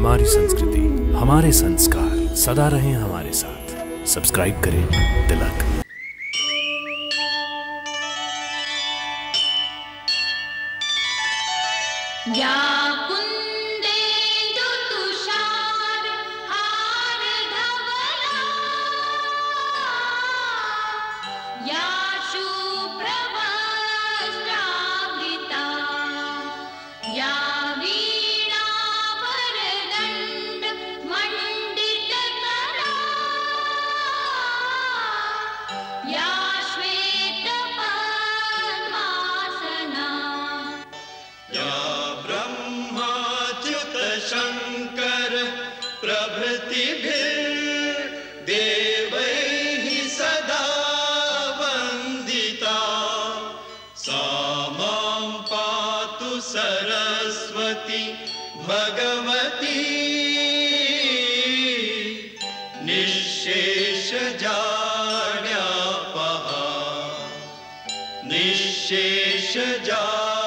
हमारी संस्कृति हमारे संस्कार सदा रहें हमारे साथ। सब्सक्राइब करें तिलक कुन्देन्दु शङ्कर प्रभृतिभिर्देवैः सदा वन्दिता। सा पातु सरस्वती भगवती। निःशेषजाड्यापहा निःशेषजा